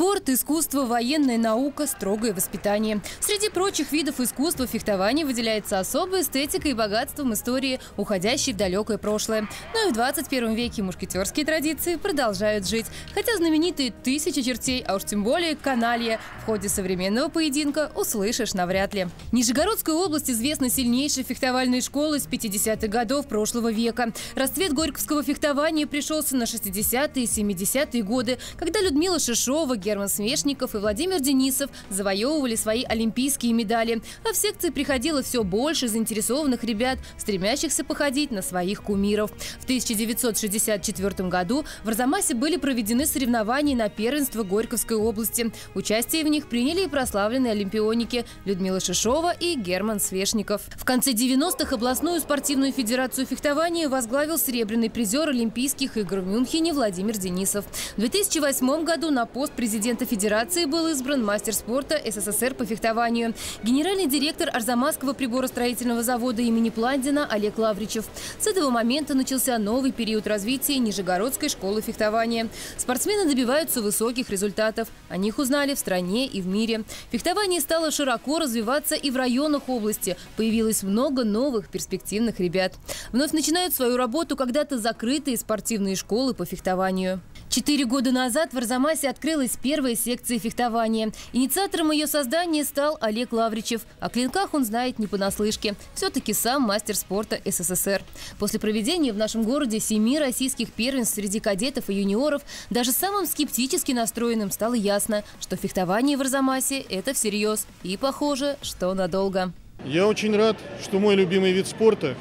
Спорт, искусство, военная наука, строгое воспитание. Среди прочих видов искусства фехтование выделяется особой эстетикой и богатством истории, уходящей в далекое прошлое. Но и в 21 веке мушкетерские традиции продолжают жить. Хотя знаменитые тысячи чертей, а уж тем более каналья, в ходе современного поединка услышишь навряд ли. Нижегородская область известна сильнейшей фехтовальной школой с 50-х годов прошлого века. Расцвет горьковского фехтования пришелся на 60-е и 70-е годы, когда Людмила Шишова, Герман Смешников и Владимир Денисов завоевывали свои олимпийские медали. А в секции приходило все больше заинтересованных ребят, стремящихся походить на своих кумиров. В 1964 году в Арзамасе были проведены соревнования на первенство Горьковской области. Участие в них приняли и прославленные олимпионики Людмила Шишова и Герман Свешников. В конце 90-х областную спортивную федерацию фехтования возглавил серебряный призер Олимпийских игр в Мюнхене Владимир Денисов. В 2008 году на пост президента Федерации был избран мастер спорта СССР по фехтованию. Генеральный директор Арзамасского приборостроительного завода имени Пландина Олег Лавричев. С этого момента начался новый период развития Нижегородской школы фехтования. Спортсмены добиваются высоких результатов. О них узнали в стране и в мире. Фехтование стало широко развиваться и в районах области. Появилось много новых перспективных ребят. Вновь начинают свою работу когда-то закрытые спортивные школы по фехтованию. Четыре года назад в Арзамасе открылась первая секция фехтования. Инициатором ее создания стал Олег Лавричев. О клинках он знает не понаслышке. Все-таки сам мастер спорта СССР. После проведения в нашем городе семи российских первенств среди кадетов и юниоров даже самым скептически настроенным стало ясно, что фехтование в Арзамасе – это всерьез. И похоже, что надолго. Я очень рад, что мой любимый вид спорта,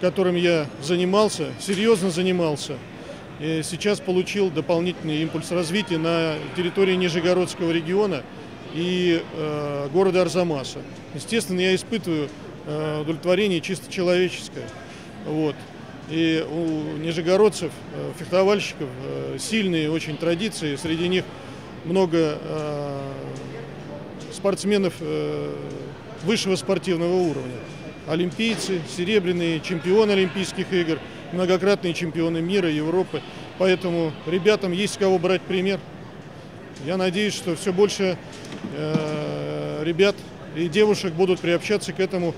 которым я занимался, серьезно занимался – сейчас получил дополнительный импульс развития на территории Нижегородского региона и э, города Арзамаса. Естественно, я испытываю э, удовлетворение чисто человеческое. Вот. И у нижегородцев, э, фехтовальщиков, э, сильные очень традиции. Среди них много э, спортсменов э, высшего спортивного уровня. Олимпийцы, серебряные чемпионы Олимпийских игр – многократные чемпионы мира, Европы. Поэтому ребятам есть с кого брать пример. Я надеюсь, что все больше э, ребят и девушек будут приобщаться к этому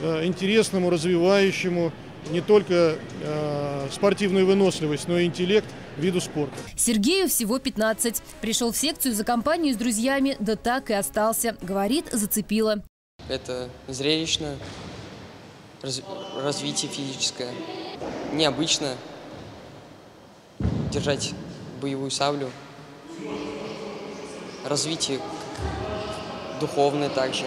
э, интересному, развивающему не только э, спортивную выносливость, но и интеллект виду спорта. Сергею всего 15. Пришел в секцию за компанию с друзьями, да так и остался. Говорит, зацепило. Это зрелищно, раз, развитие физическое необычно держать боевую саблю. Развитие духовное также.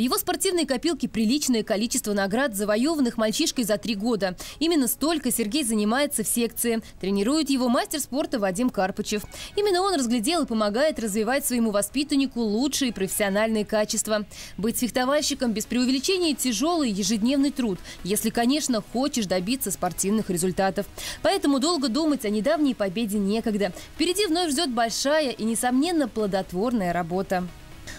В его спортивной копилке приличное количество наград, завоеванных мальчишкой за три года. Именно столько Сергей занимается в секции. Тренирует его мастер спорта Вадим Карпычев. Именно он разглядел и помогает развивать своему воспитаннику лучшие профессиональные качества. Быть фехтовальщиком без преувеличения тяжелый ежедневный труд, если, конечно, хочешь добиться спортивных результатов. Поэтому долго думать о недавней победе некогда. Впереди вновь ждет большая и, несомненно, плодотворная работа.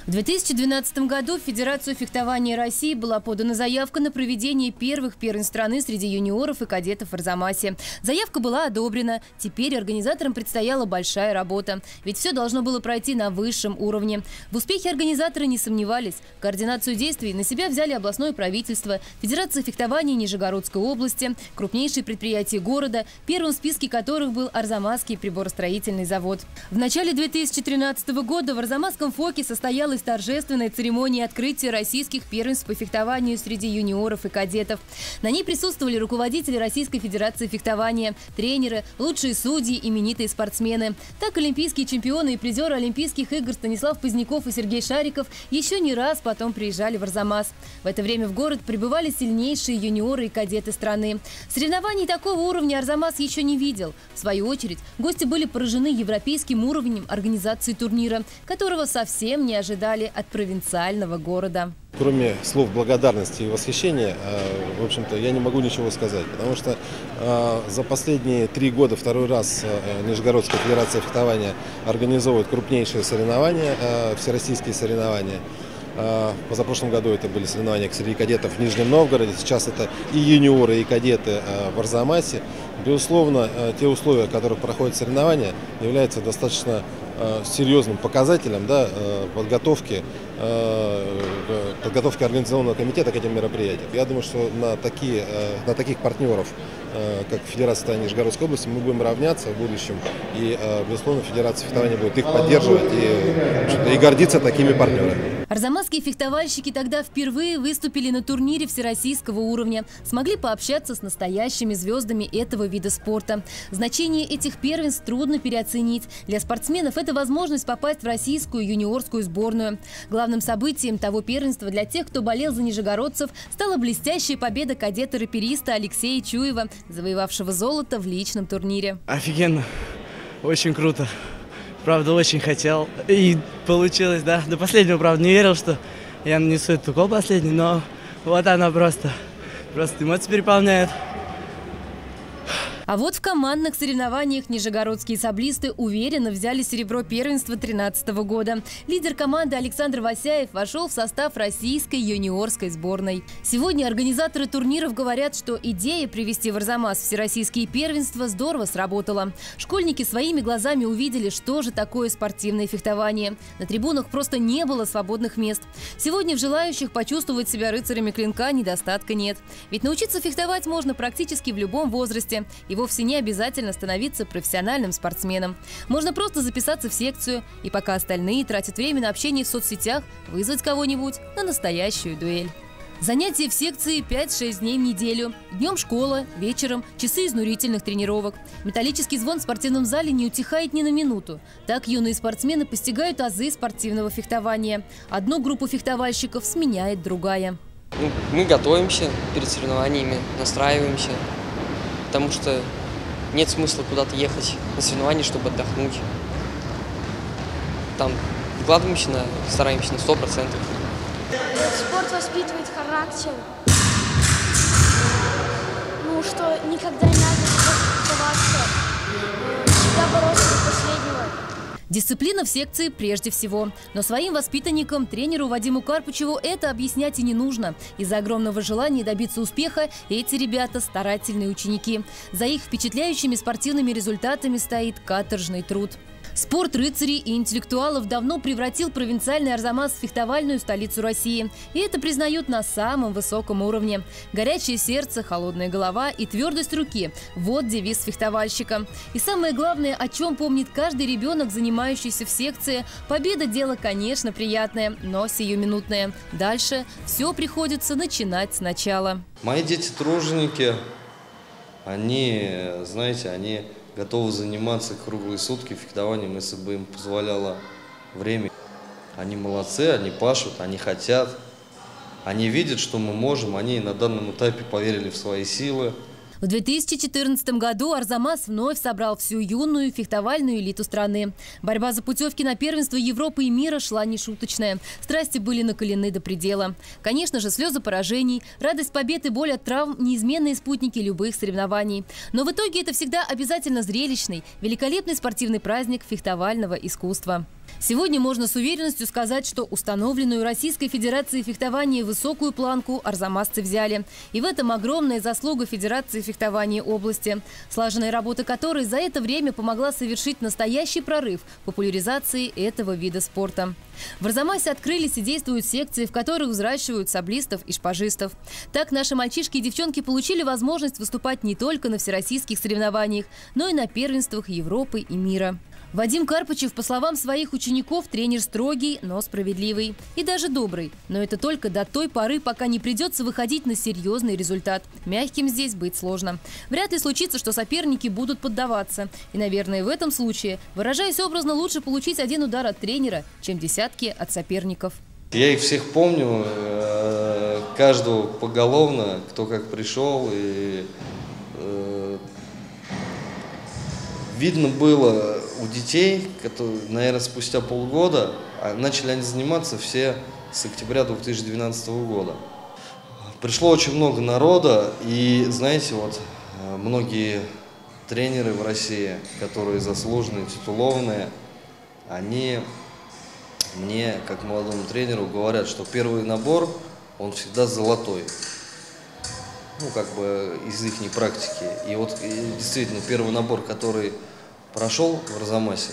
В 2012 году в Федерацию фехтования России была подана заявка на проведение первых первенств страны среди юниоров и кадетов в Арзамасе. Заявка была одобрена. Теперь организаторам предстояла большая работа. Ведь все должно было пройти на высшем уровне. В успехе организаторы не сомневались. Координацию действий на себя взяли областное правительство, Федерация фехтования Нижегородской области, крупнейшие предприятия города, первым в списке которых был Арзамасский приборостроительный завод. В начале 2013 года в Арзамасском ФОКе состоялась состоялась торжественная церемония открытия российских первенств по фехтованию среди юниоров и кадетов. На ней присутствовали руководители Российской Федерации фехтования, тренеры, лучшие судьи, именитые спортсмены. Так олимпийские чемпионы и призеры Олимпийских игр Станислав Поздняков и Сергей Шариков еще не раз потом приезжали в Арзамас. В это время в город прибывали сильнейшие юниоры и кадеты страны. Соревнований такого уровня Арзамас еще не видел. В свою очередь, гости были поражены европейским уровнем организации турнира, которого совсем не ожидали ожидали от провинциального города. Кроме слов благодарности и восхищения, э, в общем-то, я не могу ничего сказать, потому что э, за последние три года второй раз э, Нижегородская федерация фехтования организовывает крупнейшие соревнования, всероссийские соревнования. Позапрошлом году это были соревнования среди кадетов в Нижнем Новгороде, сейчас это и юниоры, и кадеты в Арзамасе. Безусловно, те условия, в которых проходят соревнования, являются достаточно серьезным показателем да, э, подготовки, э, подготовки организационного комитета к этим мероприятиям. Я думаю, что на, такие, э, на таких партнеров, э, как Федерация Нижегородской области, мы будем равняться в будущем. И, э, безусловно, Федерация фехтования будет их поддерживать и, и гордиться такими партнерами. Арзамасские фехтовальщики тогда впервые выступили на турнире всероссийского уровня, смогли пообщаться с настоящими звездами этого вида спорта. Значение этих первенств трудно переоценить. Для спортсменов это возможность попасть в российскую юниорскую сборную. Главным событием того первенства для тех, кто болел за нижегородцев, стала блестящая победа кадета-рапериста Алексея Чуева, завоевавшего золото в личном турнире. Офигенно, очень круто. Правда, очень хотел. И получилось, да. До последнего, правда, не верил, что я нанесу этот укол последний, но вот она просто, просто эмоции переполняет. А вот в командных соревнованиях нижегородские саблисты уверенно взяли серебро первенства 2013 года. Лидер команды Александр Васяев вошел в состав российской юниорской сборной. Сегодня организаторы турниров говорят, что идея привести в Арзамас всероссийские первенства здорово сработала. Школьники своими глазами увидели, что же такое спортивное фехтование. На трибунах просто не было свободных мест. Сегодня в желающих почувствовать себя рыцарями клинка недостатка нет. Ведь научиться фехтовать можно практически в любом возрасте. И вовсе не обязательно становиться профессиональным спортсменом. Можно просто записаться в секцию и пока остальные тратят время на общение в соцсетях, вызвать кого-нибудь на настоящую дуэль. Занятия в секции 5-6 дней в неделю. Днем школа, вечером часы изнурительных тренировок. Металлический звон в спортивном зале не утихает ни на минуту. Так юные спортсмены постигают азы спортивного фехтования. Одну группу фехтовальщиков сменяет другая. Ну, мы готовимся перед соревнованиями, настраиваемся потому что нет смысла куда-то ехать на соревнования, чтобы отдохнуть. Там вкладываемся, на, стараемся на сто процентов. Спорт воспитывает характер. Ну, что никогда не надо сдаваться. Всегда бороться до последнего. Дисциплина в секции прежде всего. Но своим воспитанникам, тренеру Вадиму Карпучеву это объяснять и не нужно. Из-за огромного желания добиться успеха эти ребята старательные ученики. За их впечатляющими спортивными результатами стоит каторжный труд. Спорт рыцарей и интеллектуалов давно превратил провинциальный Арзамас в фехтовальную столицу России. И это признают на самом высоком уровне. Горячее сердце, холодная голова и твердость руки – вот девиз фехтовальщика. И самое главное, о чем помнит каждый ребенок, занимающийся в секции – победа – дело, конечно, приятное, но сиюминутное. Дальше все приходится начинать сначала. Мои дети труженики, они, знаете, они готовы заниматься круглые сутки фехтованием, если бы им позволяло время. Они молодцы, они пашут, они хотят, они видят, что мы можем, они на данном этапе поверили в свои силы. В 2014 году Арзамас вновь собрал всю юную фехтовальную элиту страны. Борьба за путевки на первенство Европы и мира шла нешуточная. Страсти были накалены до предела. Конечно же, слезы поражений, радость побед и боль от травм – неизменные спутники любых соревнований. Но в итоге это всегда обязательно зрелищный, великолепный спортивный праздник фехтовального искусства. Сегодня можно с уверенностью сказать, что установленную Российской Федерацией фехтования высокую планку арзамасцы взяли. И в этом огромная заслуга Федерации фехтования области, слаженная работа которой за это время помогла совершить настоящий прорыв популяризации этого вида спорта. В Арзамасе открылись и действуют секции, в которых взращивают саблистов и шпажистов. Так наши мальчишки и девчонки получили возможность выступать не только на всероссийских соревнованиях, но и на первенствах Европы и мира. Вадим Карпачев, по словам своих учеников, тренер строгий, но справедливый. И даже добрый. Но это только до той поры, пока не придется выходить на серьезный результат. Мягким здесь быть сложно. Вряд ли случится, что соперники будут поддаваться. И, наверное, в этом случае, выражаясь образно, лучше получить один удар от тренера, чем десятки от соперников. Я их всех помню, э, каждого поголовно, кто как пришел. И, видно было у детей, которые, наверное, спустя полгода, а начали они заниматься все с октября 2012 года. Пришло очень много народа, и, знаете, вот э, многие тренеры в России, которые заслуженные, титулованные, они мне, как молодому тренеру, говорят, что первый набор, он всегда золотой. Ну, как бы из их практики. И вот действительно первый набор, который прошел в Арзамасе,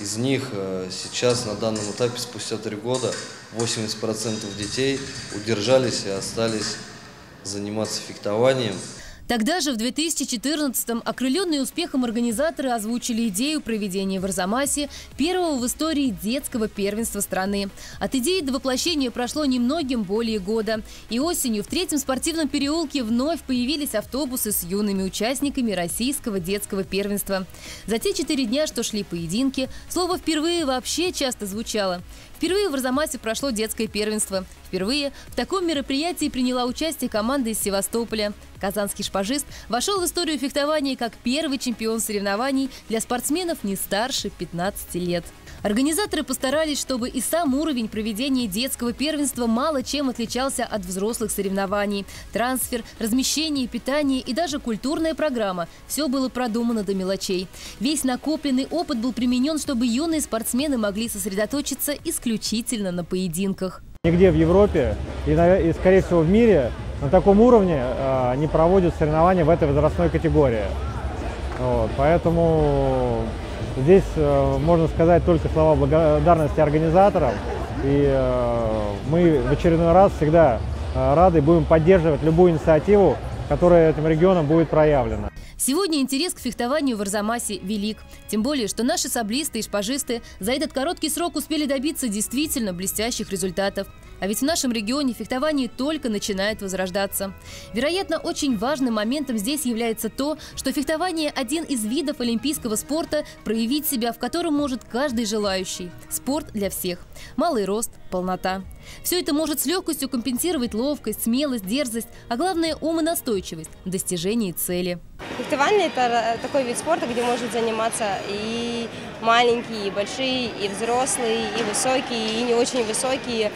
Из них э, сейчас на данном этапе, спустя три года, 80% детей удержались и остались заниматься фехтованием. Тогда же, в 2014-м, окрыленные успехом организаторы озвучили идею проведения в Арзамасе первого в истории детского первенства страны. От идеи до воплощения прошло немногим более года. И осенью в третьем спортивном переулке вновь появились автобусы с юными участниками российского детского первенства. За те четыре дня, что шли поединки, слово «впервые» вообще часто звучало. Впервые в Арзамасе прошло детское первенство. Впервые в таком мероприятии приняла участие команда из Севастополя. Казанский шпажист вошел в историю фехтования как первый чемпион соревнований для спортсменов не старше 15 лет. Организаторы постарались, чтобы и сам уровень проведения детского первенства мало чем отличался от взрослых соревнований. Трансфер, размещение, питание и даже культурная программа – все было продумано до мелочей. Весь накопленный опыт был применен, чтобы юные спортсмены могли сосредоточиться исключительно на поединках. Нигде в Европе и, скорее всего, в мире на таком уровне э, не проводят соревнования в этой возрастной категории. Вот, поэтому здесь э, можно сказать только слова благодарности организаторам. И э, мы в очередной раз всегда э, рады будем поддерживать любую инициативу, которая этим регионом будет проявлена. Сегодня интерес к фехтованию в Арзамасе велик. Тем более, что наши саблисты и шпажисты за этот короткий срок успели добиться действительно блестящих результатов. А ведь в нашем регионе фехтование только начинает возрождаться. Вероятно, очень важным моментом здесь является то, что фехтование – один из видов олимпийского спорта, проявить себя в котором может каждый желающий. Спорт для всех. Малый рост, полнота. Все это может с легкостью компенсировать ловкость, смелость, дерзость, а главное – ум и настойчивость в достижении цели. Фехтование – это такой вид спорта, где может заниматься и маленькие, и большие, и взрослые, и высокие, и не очень высокие.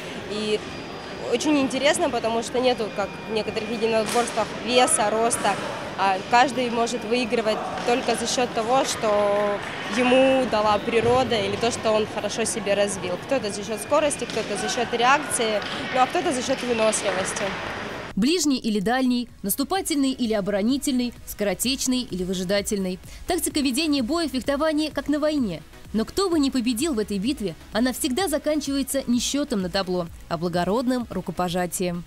Очень интересно, потому что нету, как в некоторых единоборствах, веса, роста. А каждый может выигрывать только за счет того, что ему дала природа или то, что он хорошо себе развил. Кто-то за счет скорости, кто-то за счет реакции, ну а кто-то за счет выносливости. Ближний или дальний, наступательный или оборонительный, скоротечный или выжидательный. Тактика ведения боя в как на войне. Но кто бы ни победил в этой битве, она всегда заканчивается не счетом на табло, а благородным рукопожатием.